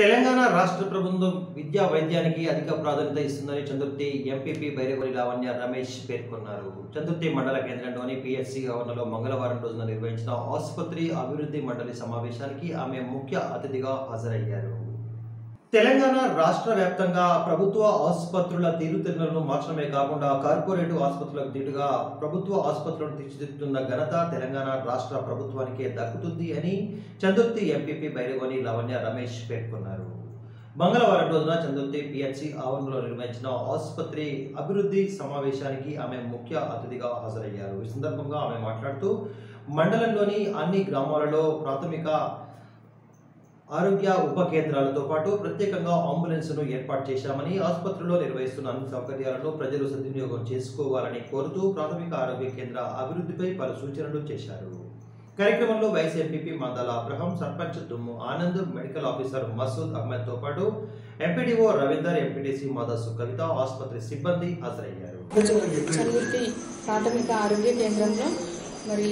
తెలంగాణ రాష్ట్ర ప్రభుత్వం విద్యా వైద్యానికి అధిక ప్రాధాన్యత ఇస్తుందని చందుర్తి ఎంపీపీ బైరగొరి లావణ్య రమేష్ పేర్కొన్నారు. చందుర్తి మండల కేంద్రంలోని పిఎస్సి గవర్నర్లో మంగళవారం రోజున నిర్వహించిన ఆసుపత్రి అభివృద్ధి మండలి సమావేశానికి ఆమె ముఖ్య అతిథిగా హాజరయ్యారు. తెలంగాణ రాష్ట్ర వ్యాప్తంగా ప్రభుత్వ ఆసుపత్రుల తీరుతెన్నులను మార్చడమే కాకుండా కార్పొరేట్ ఆసుపత్రులకు దీటుగా ప్రభుత్వ ఆసుపత్రులను తీర్చిదిద్దుతున్న ఘనత తెలంగాణ రాష్ట్ర ప్రభుత్వానికే దక్కుతుంది అని చందుర్తి ఎంపీపీ బైరగోని లావణ్య రమేష్ పేర్కొన్నారు. మంగళవారం రోజున చందుర్తి పిహెచ్సి ఆవరణలో నిర్వహించిన ఆసుపత్రి అభివృద్ధి సమావేశానికి ఆమె ముఖ్య అతిథిగా హాజరయ్యారు. ఈ సందర్భంగా ఆమె మాట్లాడుతూ మండలంలోని అన్ని గ్రామాలలో ప్రాథమిక ఆరోగ్య ఉప కేంద్రాలతో పాటు ప్రత్యేకంగా అంబులెన్స్ను ఏర్పాటు చేశామని ఆసుపత్రిలో నిర్వహిస్తున్న అన్ని సౌకర్యాలను ప్రజలు సద్వినియోగం చేసుకోవాలని కోరుతూ ప్రాథమిక ఆరోగ్య కేంద్ర అభివృద్ధిపై పలు సూచనలు చేశారు. కార్యక్రమంలో vice MPP Mandala Abraham sarpanch Dummu Anand medical officer Masood అహ్మద్తో పాటు ఎంపీడీఓ రవీందర్ ఎంపీటీసీ మదస్సు కవిత ఆసుపత్రి సిబ్బంది హాజరయ్యారు. ప్రాథమిక ఆరోగ్య కేంద్రంలో మరి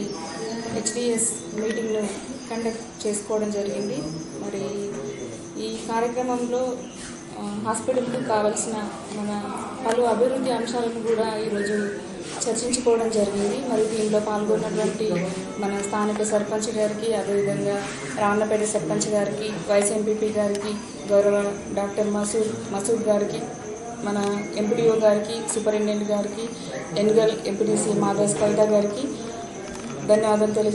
హెచ్డిఎస్ మీటింగ్ను కండక్ట్ చేసుకోవడం జరిగింది. మరి ఈ కార్యక్రమంలో హాస్పిటల్కు కావలసిన మన పలు అభివృద్ధి అంశాలను కూడా ఈరోజు చర్చించుకోవడం జరిగింది. మరి దీనిలో పాల్గొన్నటువంటి మన స్థానిక సర్పంచ్ గారికి అదేవిధంగా రామన్నపేట సర్పంచ్ గారికి వైస్ ఎంపీపీ గారికి గౌరవ డాక్టర్ మసూద్ మసూద్ గారికి మన ఎంపీడీఓ గారికి సూపరింటెండెంట్ గారికి ఎన్గల్ ఎంపీటీసీ మాధవ్ కవిత గారికి venne a avere delle